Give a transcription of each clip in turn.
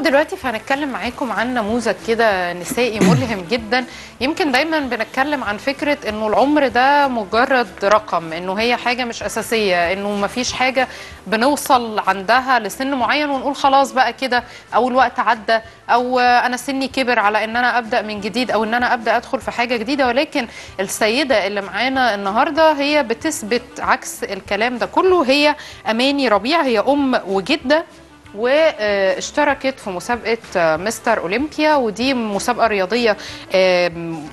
دلوقتي فهنتكلم معاكم عن نموذج كده نسائي ملهم جدا. يمكن دايما بنتكلم عن فكرة إنه العمر ده مجرد رقم إنه هي حاجة مش أساسية إنه مفيش حاجة بنوصل عندها لسن معين ونقول خلاص بقى كده أو الوقت عدى أو أنا سني كبر على إن أنا أبدأ من جديد أو إن أنا أبدأ أدخل في حاجة جديدة. ولكن السيدة اللي معانا النهاردة هي بتثبت عكس الكلام ده كله. هي أماني ربيع هي أم وجدة. واشتركت في مسابقة مستر أولمبيا ودي مسابقة رياضية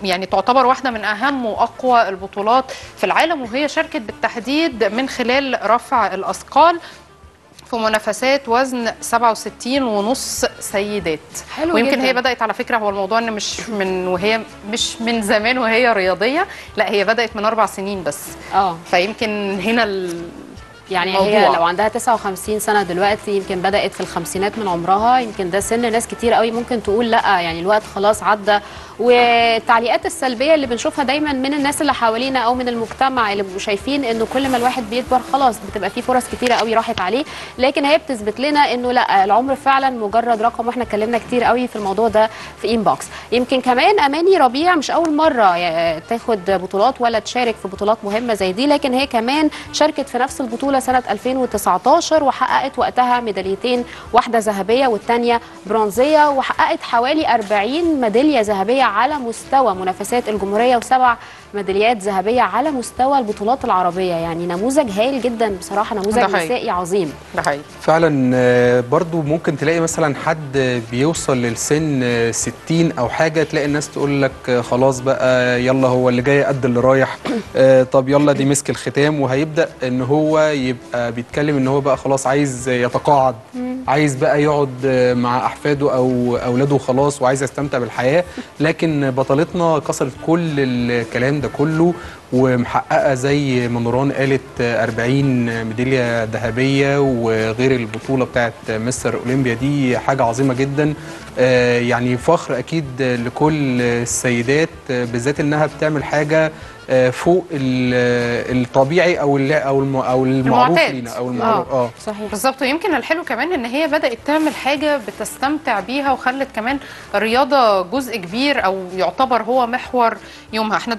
يعني تعتبر واحدة من أهم وأقوى البطولات في العالم وهي شاركت بالتحديد من خلال رفع الأثقال في منافسات وزن 67 ونص سيدات. حلو ويمكن جداً. هي بدأت على فكرة هو الموضوع إن مش من وهي مش من زمان وهي رياضية لا هي بدأت من أربع سنين بس. آه. فيمكن هنا ال... يعني الموضوع. هي لو عندها 59 سنة دلوقتي يمكن بدأت في الخمسينات من عمرها يمكن ده سن ناس كتير قوي ممكن تقول لأ يعني الوقت خلاص عدى. والتعليقات السلبية اللي بنشوفها دايما من الناس اللي حوالينا أو من المجتمع اللي بيبقوا شايفين إنه كل ما الواحد بيكبر خلاص بتبقى في فرص كتيرة قوي راحت عليه. لكن هي بتثبت لنا إنه لأ العمر فعلا مجرد رقم وإحنا اتكلمنا كتير قوي في الموضوع ده في inbox يمكن كمان أماني ربيع مش أول مرة ي- تاخد بطولات ولا تشارك في بطولات مهمة زي دي لكن هي كمان شاركت في نفس البطولة سنة 2019 وحققت وقتها ميداليتين واحدة ذهبية والثانيه برونزية وحققت حوالي 40 ميدالية ذهبية على مستوى منافسات الجمهورية وسبع ميداليات ذهبية على مستوى البطولات العربية. يعني نموذج هايل جدا بصراحة نموذج. نسائي عظيم. ده حقيقي. فعلا آه، برضو ممكن تلاقي مثلا حد بيوصل للسن آه، 60 أو حاجة تلاقي الناس تقول لك آه، خلاص بقى يلا هو اللي جاي قد اللي رايح. آه، طب يلا دي مسك الختام وهيبدأ إن هو يبقى بيتكلم إن هو بقى خلاص عايز يتقاعد عايز بقى يقعد مع أحفاده أو أولاده خلاص وعايز يستمتع بالحياة. لكن بطلتنا كسرت كل الكلام ده كله ومحققة زي ما نوران قالت آه، 40 ميدالية ذهبية وغير البطولة بتاعت مستر أولمبيا. دي حاجة عظيمة جدا. آه، يعني فخر أكيد لكل السيدات آه، بالذات إنها بتعمل حاجة فوق ال- الطبيعي أو ال- أو أو المعروف. لينا أو المعروف. آه. صحيح. بالظبط. ويمكن الحلو كمان إن هي بدأت تعمل حاجة بتستمتع بيها وخلت كمان الرياضه جزء كبير أو يعتبر هو محور يومها. إحنا